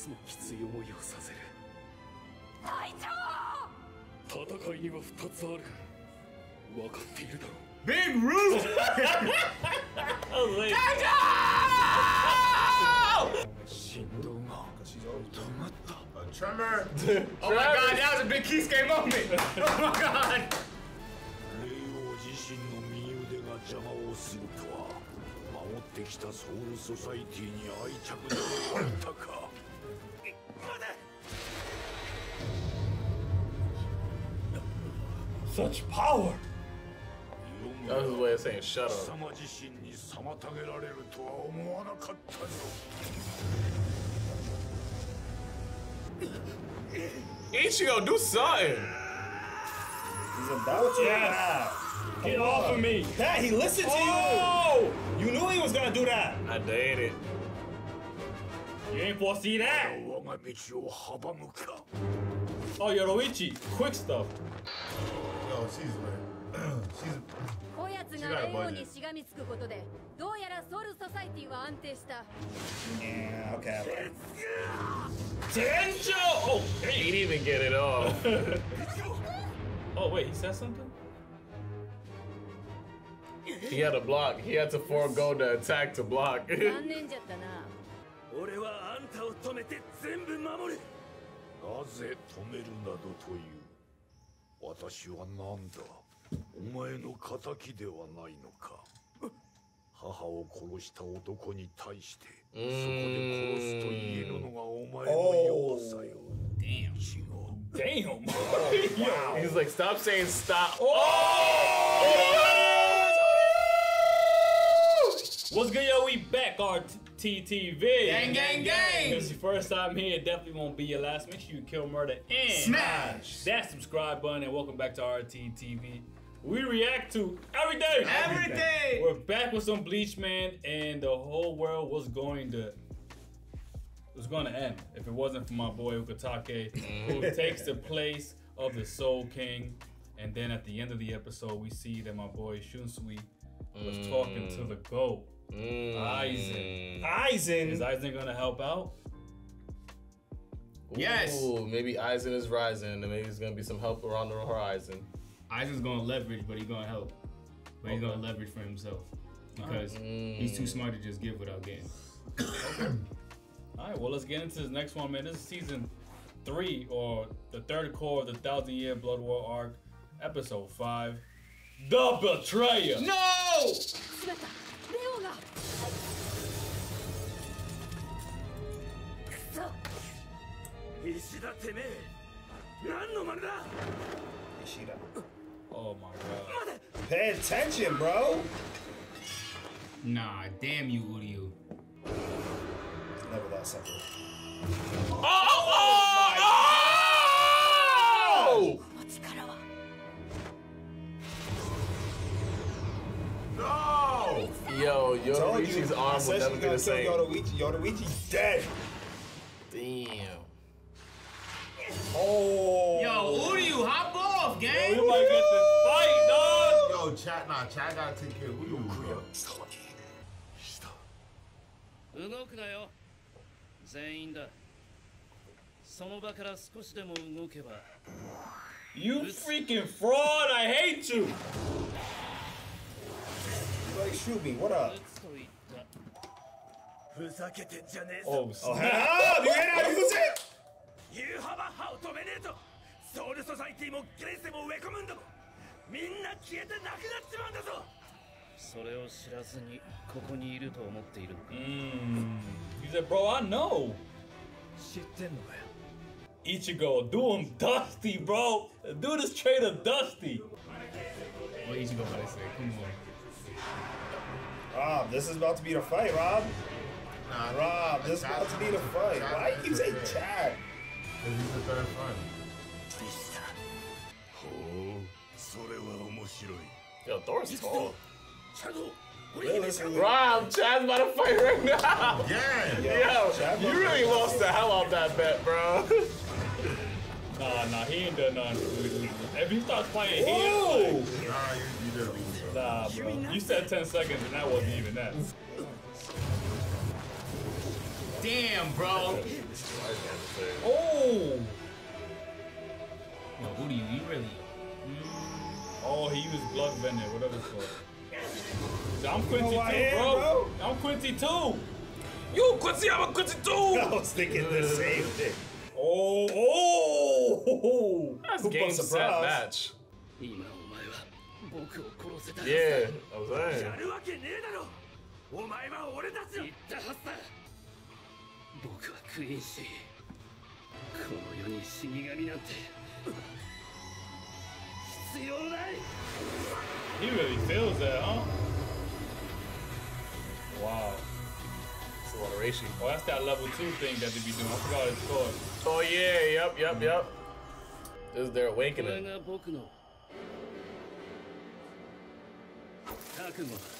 つもきつい思いをさせる隊長戦いには二つある分かっているだろう動が止まった A tremor. Oh my god, that was a big Kisuke moment. Oh my god. 霊王自身の右腕が邪魔をするとは守ってきたソウルソサイティに愛着でもあったか such power. That's his way of saying shut up. Ichigo, do something! He's about to yes. Get Come off of me! That he listened to oh! you! You knew he was gonna do that! I did it. You ain't foresee that! Oh, Yoruichi, quick stuff. こやつが霊王にしがみつくことでどうやらソウルソサイティは安定した Yeah, okay. Tenjo! Oh, he didn't even get it off. oh, wait, he said something? He had to block. He had to forego the attack to block. 残念じゃったな俺はあんたを止めて全部守るなぜ止めるなどという 私は何だお前の敵ではないのか母を殺した男に対してそこで殺すと言えるのがお前の弱さよ Damn. Damn. Yo. He's like, stop saying stop. Oh! What's good, yo? We back, RTTV. Gang, gang, gang. If it's your first time here, it definitely won't be your last. Make sure you kill murder and Smash. that subscribe button, and welcome back to RTTV. We react to every day. everything. We're back with some Bleach, man, and the whole world was going to It was going to end if it wasn't for my boy Ukitake, who takes the place of the Soul King. And then at the end of the episode, we see that my boy Shunsui was talking to the mm. GOAT, Aizen. Aizen. Mm. Is Aizen gonna help out? Yes. Maybe Aizen is rising, and maybe there's gonna be some help around the horizon. Aizen's gonna leverage, but he's gonna help. But he's gonna leverage for himself because mm. he's too smart to just give without getting. All right, well, let's get into this next one, man. This is season three, or the third core of the Thousand Year Blood War arc, episode five. The Betrayer! No! 石田てめえ何の真似だ Ishida. Oh my god. Pay attention, bro. Nah, damn you, Uryu. It's never that simple. Oh! oh, oh! Yo, Yoda Yoruichi's arm will never be the same. Yoda Yoruichi's dead. Damn. Oh. Yo, who do you hop off, gang. Yo, you might get this fight, dog. Yo, chat, nah, chat gotta take care of Uryu, bro. You freaking fraud I hate you Like, shoot me. What up? 撃つと言ったふざけてんじゃねえぞ Oh, Oh, snap. hell, you ain't how to use it. ユーハバハを止めねえとソウルソサイティもグレイセも植え込むんだもんみんな消えてなくなっちまうんだぞそれを知らずにここにいると思っているのか Mm. He said, bro, I know. 知ってんのかよ Ichigo, do him dusty, bro. Do this traitor dusty. What Ichigo about to say? Come on. Rob, this is about to be the fight, Rob. Nah, Rob, this is about to be the fight. Chad Why you say. Chad? Because he's the third fight. Yo, Thor's tall. Realistically, Rob, Chad's about to fight right now. Yeah. Yo, Yo you really lost the hell off that bet, bro. nah, nah, he ain't done nothing. If he starts playing, he is Nah, bro. You said 10 seconds and that wasn't even that. Damn, bro. Oh! Yo, who do you, you really? Oh, he used blood venom, whatever it's called. I'm Quincy who too, am, bro. bro? I'm Quincy too. You Quincy, I'm a Quincy too. I was thinking the same thing. Oh, oh! That's Who game bust set match. 今 Yeah, だ I was saying. やるわけねえだろお前は俺たちの言ったはずだ僕はクイーンシーこの世に死神なんて必要ない He really feels that, huh? Wow. Acceleration. Oh, that's that level two thing that they be doing. I forgot what it's called. Oh yeah, yep, yep, yep. This is their これ awakening. 覚悟だ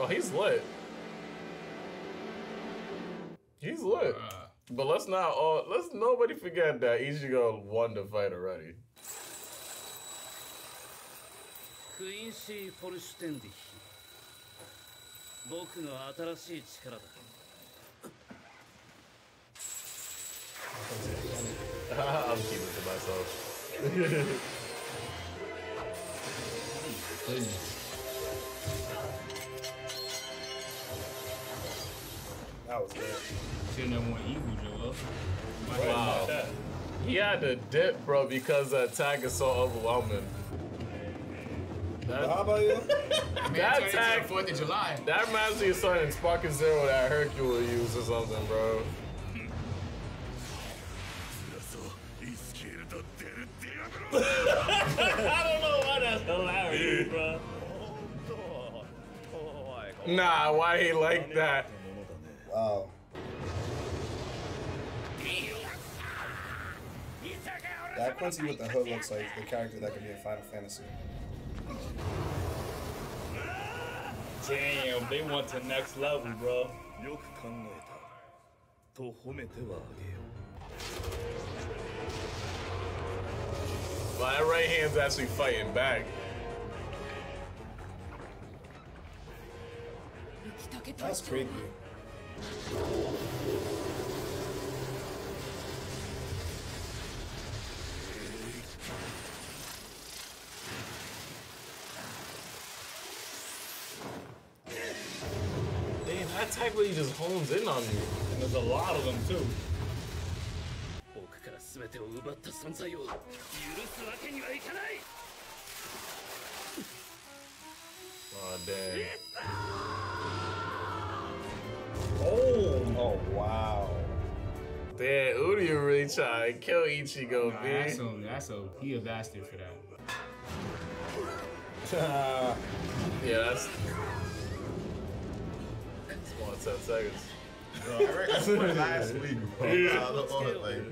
Oh, he's lit. He's lit. But let's not all let's nobody forget that Ichigo won the fight already. クイーンシー・フォルシュテンディヒ僕の新しい力だ I'm keeping it to myself. That was it. Shouldn't have won evil, Joel. Wow. He had to dip, bro, because the attack is so overwhelming. How about you? that attack, Fourth of July. that reminds me of something in Sparking Zero that Hercule used or something, bro. I don't know why that's hilarious, bro. Nah, why he like that? Wow. That Quincy with the hood looks like the character that could be in Final Fantasy. Damn, they went to next level, bro. Well, that right hand's actually fighting back. That's creepy. Damn, that type really just hones in on you. And there's a lot of them, too. 僕から全てを奪った存在を許すわけにはいかない Oh, damn. Oh, Oh wow. Damn, Uryu really trying to kill Ichigo, Nah, man. that's so, that's so, he a bastard for that. Yeah, that's. It's more than 10 seconds. Bro, I read I swear last week, bro. Nah, look on it, like,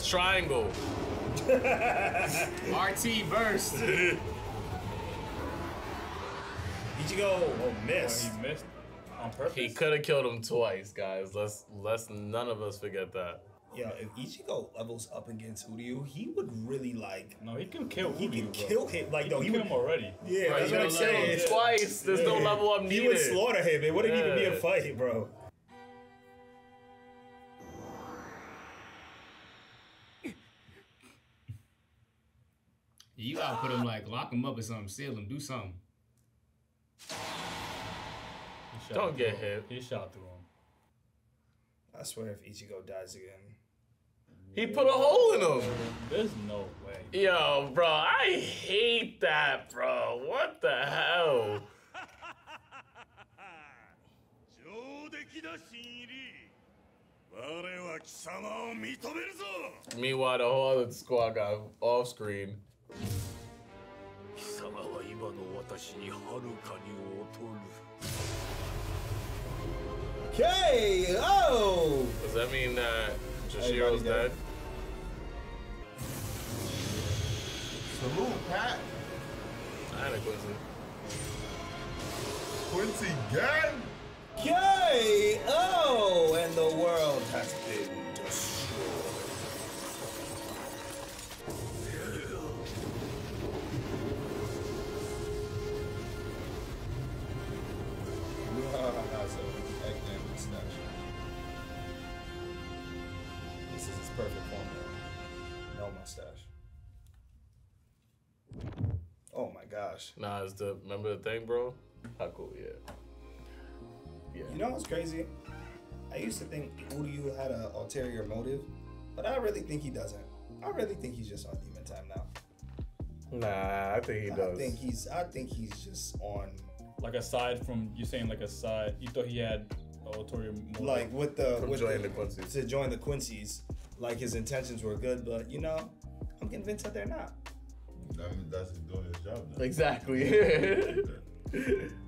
Press triangle. RT burst. Ichigo oh miss. he missed on purpose. He could have killed him twice, guys. Let's let's none of us forget that. Yeah, if Ichigo levels up against Uryu, he would really like no, he can kill. he Uryu, can bro. kill him. Like He no, can he kill would him already. Yeah, Right, that's what I'm gotta let him saying. twice. There's no level up needed. He would slaughter him. It wouldn't even be a fight, bro. You gotta put him like lock him up or something, seal him, do something. Don't get him. hit. He shot through him. I swear, if Ichigo dies again, he put a hole in him. There's no way. Yo, bro, I hate that, bro. What the hell? Meanwhile, the whole other squad got off screen. 貴様は今の私にはるかに劣る Does that mean uh, that Jushiro's dead? Salute, Pat. I had a Quincy. Quincy gun? K.O. mustache. Oh my gosh. Nah, it's the remember the thing, bro? How cool, yeah. Yeah. You know what's crazy? I used to think Uryu had an ulterior motive, but I really think he doesn't. I really think he's just on demon time now. Nah, I think he I does. think he's. I think he's just on. Like aside from you saying like aside, you thought he had ulterior motive. Like with the From with joining the, the Quincy's. to join the Quincy's, like his intentions were good, but you know, I'm convinced that they're not. That means that's him doing his job now. Exactly. I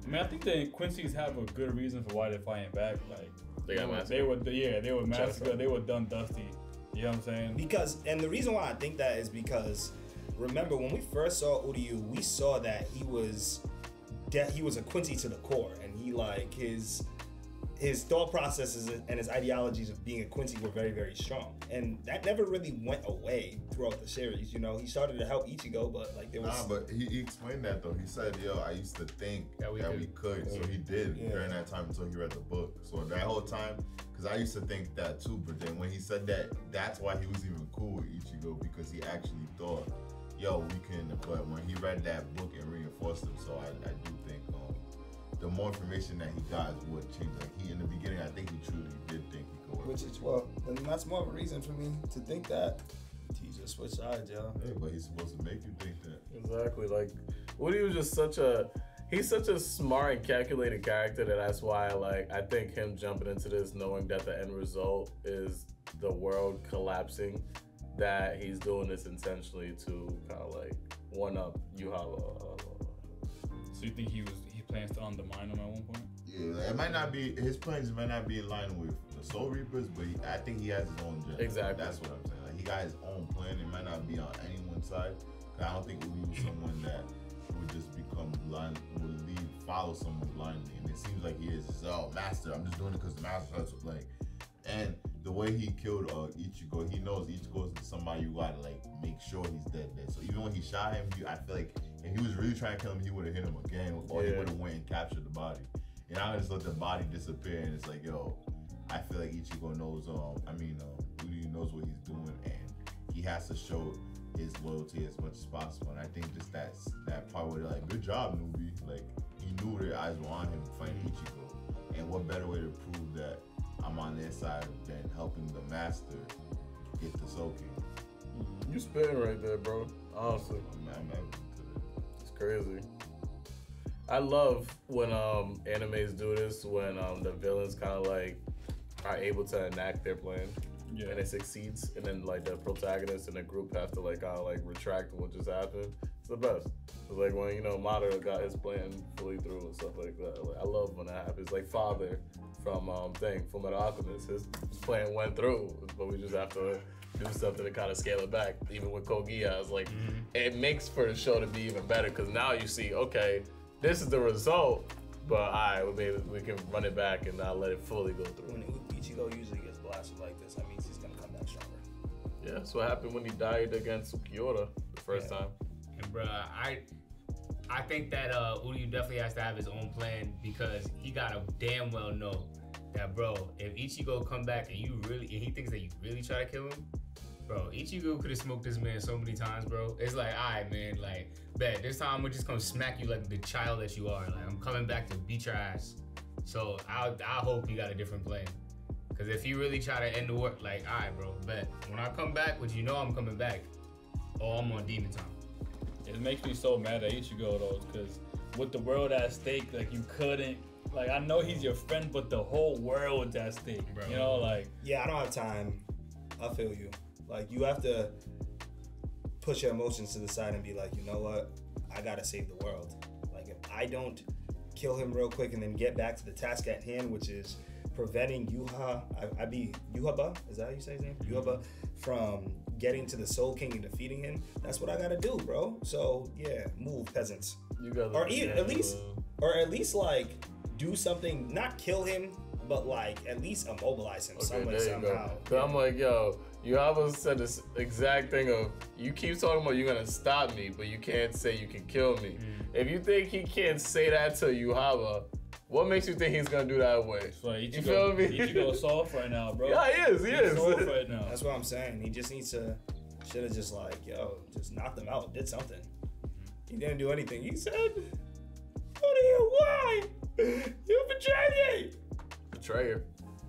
mean, I think the Quincy's have a good reason for why they're fighting back. Like They got were- massacred. They were, yeah, they were Genocide. massacred. They were done dusty. You know what I'm saying? Because, and the reason why I think that is because, remember when we first saw Uryu, we saw that he was, de- he was a Quincy to the core, and he like his, his thought processes and his ideologies of being a Quincy were very very strong, and that never really went away throughout the series. You know, he started to help Ichigo, but like there was. Nah, but he, he explained that though. He said, "Yo, I used to think That that we we, could. could, so he did Yeah. during that time until he read the book. So that whole time, because I used to think that too. But then when he said that, that's why he was even cool with Ichigo because he actually thought, "Yo, we can." But when he read that book, it reinforced him. So I, I do think um, the more information that he got would change. Like he in the beginning, I think he truly did think he could which is well, then that's more of a reason for me to think that he just switched sides, yo. Hey, but he's supposed to make you think that. Exactly. Like Woody was just such a he's such a smart and calculated character that that's why like I think him jumping into this knowing that the end result is the world collapsing, that he's doing this intentionally to kind of like one up Yuhala. So you think he was he plans to undermine him at one point? Yeah, like, it might not be his plans might not be in line with the Soul Reapers, but he, I think he has his own agenda. Exactly. That's what I'm saying. Like he got his own plan. It might not be on anyone's side. I don't think Uli was someone that would just become blind, would lead, follow someone blindly. And it seems like he is. Just, oh, master, I'm just doing it because the master says so." like. And the way he killed uh, Ichigo, he knows Ichigo is somebody you gotta like make sure he's dead. dead. So even when he shot him, he, I feel like if he was really trying to kill him, he would have hit him again, or he would have went and captured the body. And I just let the body disappear, and it's like, yo, I feel like Ichigo knows. Um, I mean, um, knows what he's doing, and he has to show his loyalty as much as possible. And I think just that that part where they're like, good job, newbie. Like he knew their eyes were on him fighting Ichigo, and what better way to prove that I'm on their side than helping the master get the Soul King? You spitting right there, bro. Honestly. I'm, I'm evident to that. It's crazy. I love when um animes do this when um the villains kind of like are able to enact their plan Yeah. and it succeeds, and then like the protagonist and the group have to like kind of like retract what just happened. It's the best. It's like when you know Madara got his plan fully through and stuff like that. Like, I love when that happens. Like Father from um thing from an Alchemist, his, his plan went through, but we just have to do something to kind of scale it back. Even with Kogia, it's like it makes for the show to be even better because now you see, okay, this is the result, but all right, we maybe we can run it back and not let it fully go through. When Ichigo usually gets blasted like this, that means he's gonna come back stronger. Yeah, that's what happened when he died against Kyoto the first Yeah. time. And bruh, I I think that uh Uryu definitely has to have his own plan because he gotta damn well know that bro, if Ichigo come back and you really and he thinks that you really try to kill him, bro, Ichigo could have smoked this man so many times, bro. It's like, alright man, like bet this time I'm gonna just come smack you like the child that you are. Like I'm coming back to beat your ass. So I I hope you got a different plan. Cause if you really try to end the work, like, alright, bro, bet when I come back, which you know I'm coming back, oh I'm on demon time. It makes me so mad at Ichigo though, because with the world at stake, like you couldn't. Like I know he's your friend, but the whole world's at stake. Bro. You know, like Yeah, I don't have time. I feel you. Like you have to push your emotions to the side and be like, you know what? I gotta save the world. Like if I don't kill him real quick and then get back to the task at hand, which is preventing Yuha, I, I be Yuhaba, is that how you say his name? Yuhaba from getting to the Soul King and defeating him. That's what I gotta do, bro. So yeah, move peasants, You got or even, at least, or at least like do something, not kill him, but like at least immobilize him some way somehow. go. I'm like, yo, you almost said this exact thing of you keep talking about you're gonna stop me, but you can't say you can kill me. Mm. If you think he can't say that to you Yuhaba, what makes you think he's gonna do that way? That's why you Ichigo, feel me? Ichigo soft right now, bro. Yeah, he is. He He's is. soft right now. That's what I'm saying. He just needs to should have just like, yo, just knocked them out, did something. He didn't do anything. He said, What are you? Why? You betrayed me. Betrayer.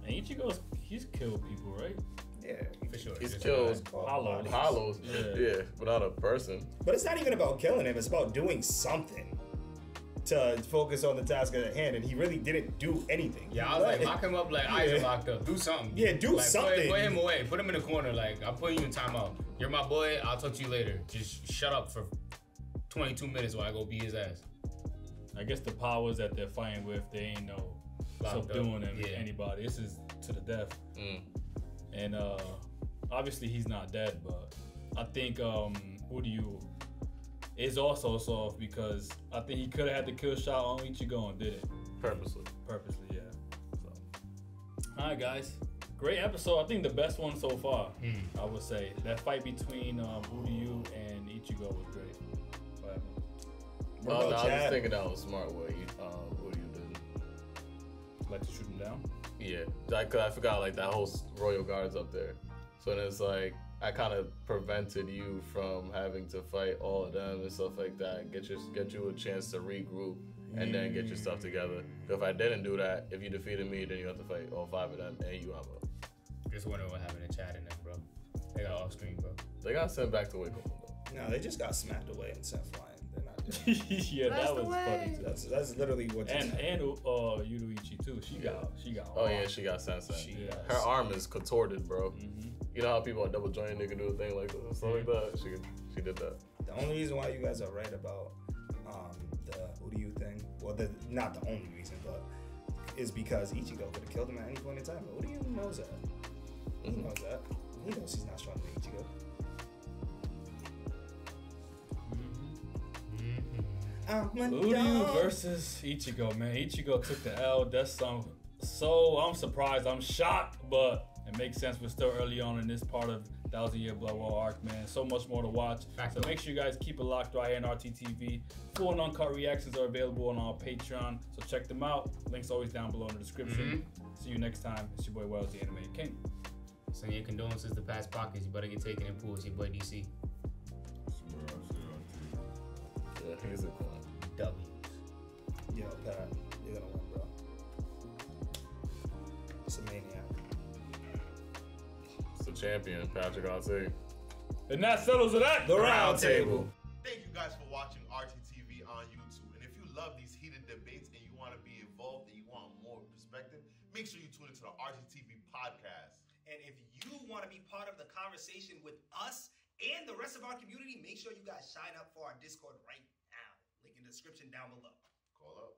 And Ichigo's he's killed people, right? Yeah, For sure. He's Just killed It's called Hollow. bodies. hollows. Yeah. Yeah. but not a person. But it's not even about killing him. It's about doing something to focus on the task at hand. And he really didn't do anything. Yeah, I was like, lock him up like eyes are locked up. Do something. Yeah, do like, something. Put, put him away. Put him in the corner. Like, I'm putting you in timeout. You're my boy. I'll talk to you later. Just shut up for 22 minutes while I go beat his ass. I guess the powers that they're fighting with, they ain't no Locked up. Subduing any- Yeah. anybody. This is to the death. Mm. And uh obviously he's not dead, but I think um Uryu is also soft because I think he could have had the kill shot on Ichigo and did it Purposely. purposely, yeah. So Alright guys. Great episode. I think the best one so far. Hmm. I would say. That fight between um Uryu and Ichigo was great. But, What Oh, no, I was Chad? thinking that was smart what you like to shoot him down. Yeah, like 'cause I forgot like that whole royal guards up there. So then it's like I kind of prevented you from having to fight all of them and stuff like that. Get your get you a chance to regroup and then get your stuff together. 'Cause if I didn't do that, if you defeated me, then you have to fight all five of them and you have a. Just wondering what happened to Chad and them, bro. They got off screen, bro. They got sent back to Waco though. No, they just got smacked away and sent flying. They're yeah, that was funny too. That's that's literally what. And and uh Yoruichi too. She got she got. Oh yeah, she got sent. sent. She got Her arm is contorted, bro. Mhm. You know how people are double jointed, they can do a thing like that, stuff like that. She she did that. The only reason why you guys are right about um, the Uryu thing, well, the, not the only reason, but is because Ichigo could have killed him at any point in time. But Uryu knows that. He Mhm. knows that. He knows he's not stronger than Ichigo. I'm a versus Ichigo, man. Ichigo took the L. That's some. So I'm surprised. I'm shocked, but it makes sense. We're still early on in this part of Thousand Year Blood War arc, man. So much more to watch. Fact So though. make sure you guys keep it locked right here in RTTV. Full and uncut reactions are available on our Patreon, so check them out. Links always down below in the description. Mm-hmm. See you next time. It's your boy Wellz, the Anime King. Send your condolences to past pockets. You better get taken in pool. It's your boy DC. Champion, Patrick Arte. And that settles it at The round table. Thank you guys for watching RTTV on YouTube. And if you love these heated debates and you want to be involved and you want more perspective, make sure you tune into the RTTV podcast. And if you want to be part of the conversation with us and the rest of our community, make sure you guys sign up for our Discord right now. Link in the description down below. Call up.